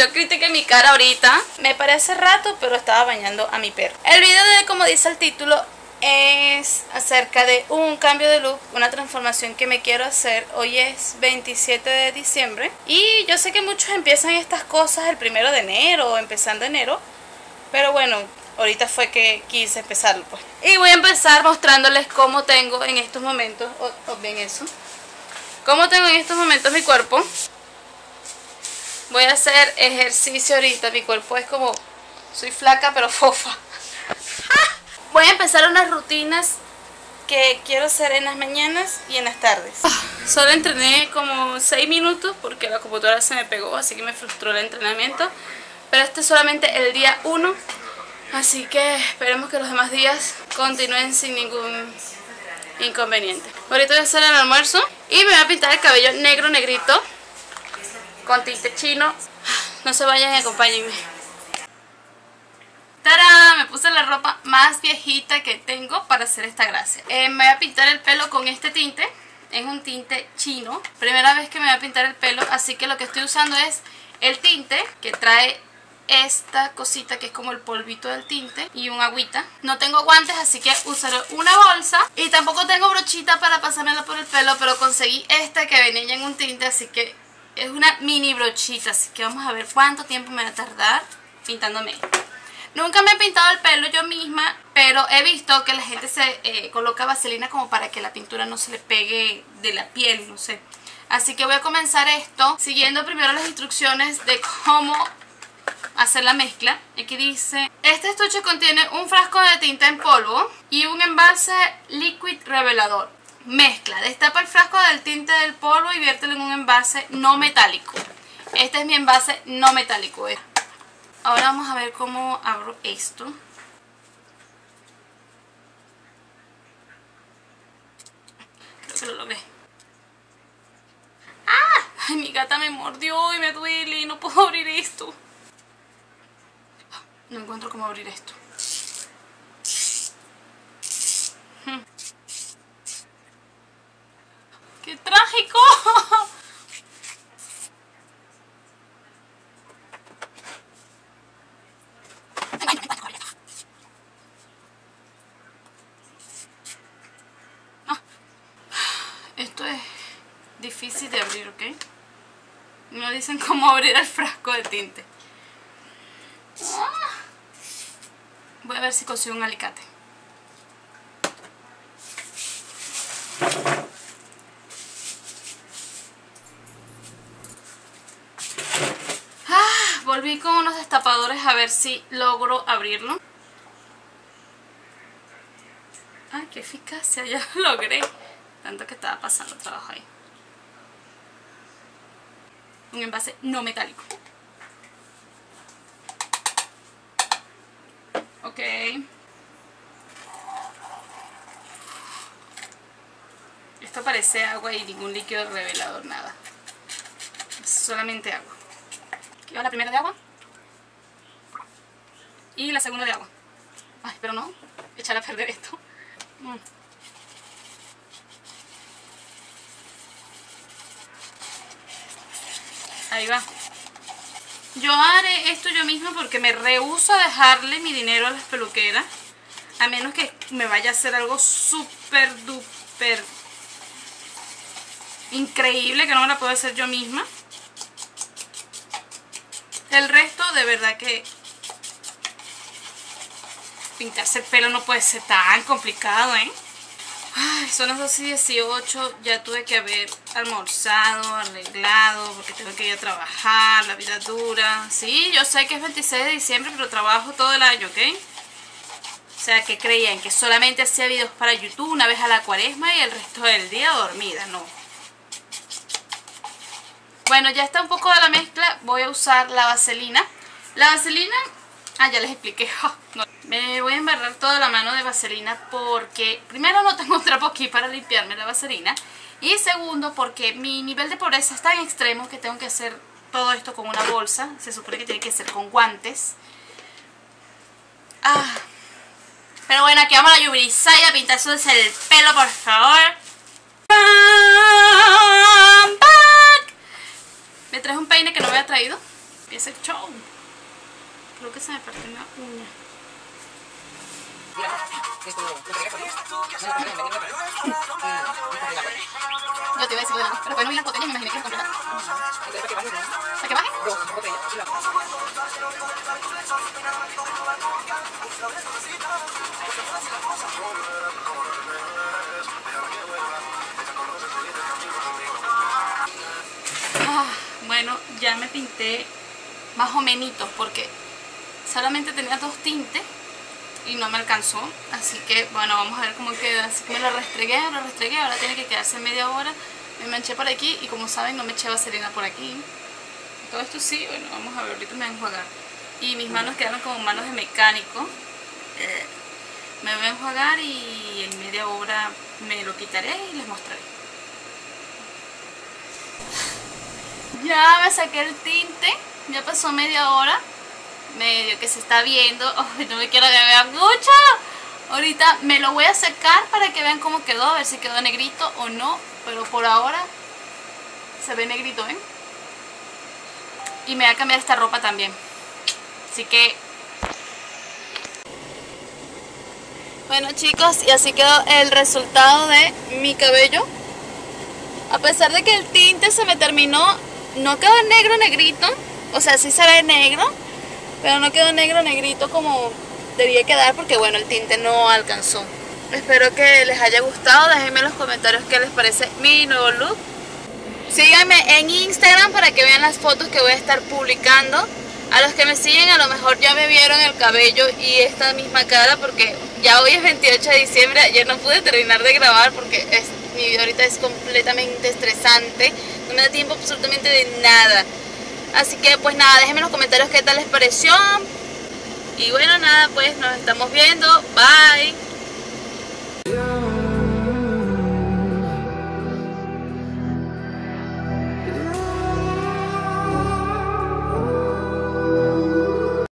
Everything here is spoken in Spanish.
yo critiqué mi cara ahorita. Me parece rato, pero estaba bañando a mi perro. El video de como dice el título es acerca de un cambio de look, una transformación que me quiero hacer. Hoy es 27 de diciembre y yo sé que muchos empiezan estas cosas el primero de enero o empezando enero, pero bueno, ahorita fue que quise empezarlo pues. Y voy a empezar mostrándoles cómo tengo en estos momentos, o, bien eso, cómo tengo en estos momentos mi cuerpo. Voy a hacer ejercicio ahorita, mi cuerpo es como, soy flaca pero fofa voy a empezar unas rutinas que quiero hacer en las mañanas y en las tardes. Solo entrené como 6 minutos porque la computadora se me pegó, así que me frustró el entrenamiento. Pero este es solamente el día 1, así que esperemos que los demás días continúen sin ningún inconveniente. Ahorita voy a hacer el almuerzo y me voy a pintar el cabello negro negrito con tinte chino. No se vayan y acompáñenme. ¡Tarán! Me puse la ropa más viejita que tengo para hacer esta gracia. Eh, me voy a pintar el pelo con este tinte. Es un tinte chino. Primera vez que me voy a pintar el pelo, así que lo que estoy usando es el tinte que trae esta cosita que es como el polvito del tinte y un agüita. No tengo guantes, así que usaré una bolsa. Y tampoco tengo brochita para pasármela por el pelo, pero conseguí esta que venía en un tinte, así que es una mini brochita. Así que vamos a ver cuánto tiempo me va a tardar pintándome Nunca me he pintado el pelo yo misma, pero he visto que la gente se eh, coloca vaselina como para que la pintura no se le pegue de la piel, no sé. Así que voy a comenzar esto siguiendo primero las instrucciones de cómo hacer la mezcla. Aquí dice, este estuche contiene un frasco de tinta en polvo y un envase liquid revelador. Mezcla, destapa el frasco del tinte del polvo y viértelo en un envase no metálico. Este es mi envase no metálico. Ahora vamos a ver cómo abro esto. Creo que lo logré. ¡Ah! Ay, mi gata me mordió y me duele y no puedo abrir esto. No encuentro cómo abrir esto. Hmm. ¡Qué trágico! Difícil de abrir, ¿ok? No dicen cómo abrir el frasco de tinte. Voy a ver si consigo un alicate. Ah, volví con unos destapadores a ver si logro abrirlo. Ay, qué eficacia, ya lo logré. Tanto que estaba pasando trabajo ahí un envase no metálico. Ok. Esto parece agua y ningún líquido revelador, nada. solamente agua. Aquí va la primera de agua. Y la segunda de agua. Ay, pero no, echar a perder esto. Mm. Ahí va. Yo haré esto yo misma porque me rehuso a dejarle mi dinero a las peluqueras. A menos que me vaya a hacer algo súper duper increíble que no me la puedo hacer yo misma. El resto de verdad que pintarse el pelo no puede ser tan complicado, ¿eh? Son las 12 y 18, ya tuve que haber almorzado, arreglado, porque tengo que ir a trabajar, la vida dura. Sí, yo sé que es 26 de diciembre, pero trabajo todo el año, ¿ok? O sea, que creían que solamente hacía videos para YouTube una vez a la cuaresma y el resto del día dormida, no. Bueno, ya está un poco de la mezcla, voy a usar la vaselina. La vaselina Ah, ya les expliqué. Me voy a embarrar toda la mano de vaselina porque primero no tengo trapo aquí para limpiarme la vaselina y segundo porque mi nivel de pobreza es tan extremo que tengo que hacer todo esto con una bolsa. Se supone que tiene que ser con guantes. Ah. Pero bueno, aquí vamos a la Yubrisaya a pintarse el pelo, por favor. Me traje un peine que no había traído. empieza el show. Creo que se me partió una uña. Yo te iba a decir demás, pero bueno, vi las botellas me imaginé que las compré. ¿Para que baje? Ah, bueno, ya me pinté más o menos porque solamente tenía dos tintes y no me alcanzó así que bueno vamos a ver cómo queda. Así que me lo restregué, lo restregué ahora tiene que quedarse media hora. Me manché por aquí y como saben no me eché vaselina por aquí. Todo esto sí, bueno vamos a ver, ahorita me voy a enjuagar. Y mis manos quedaron como manos de mecánico. Eh, me voy a enjuagar y en media hora me lo quitaré y les mostraré. Ya me saqué el tinte ya pasó media hora medio que se está viendo. no me quiero que vean mucho. Ahorita me lo voy a secar para que vean cómo quedó, a ver si quedó negrito o no. Pero por ahora se ve negrito, ¿eh? Y me voy a cambiar esta ropa también. Así que... Bueno chicos, y así quedó el resultado de mi cabello. A pesar de que el tinte se me terminó, no quedó negro negrito. O sea, sí se ve negro, pero no quedó negro negrito como debía quedar porque bueno el tinte no alcanzó. Espero que les haya gustado. Déjenme en los comentarios qué les parece mi nuevo look. Síganme en Instagram para que vean las fotos que voy a estar publicando. A los que me siguen a lo mejor ya me vieron el cabello y esta misma cara porque ya hoy es 28 de diciembre. Ayer no pude terminar de grabar porque mi video ahorita es completamente estresante. No me da tiempo absolutamente de nada Así que pues nada, déjenme en los comentarios qué tal les pareció. Y bueno, nada, pues nos estamos viendo. Bye.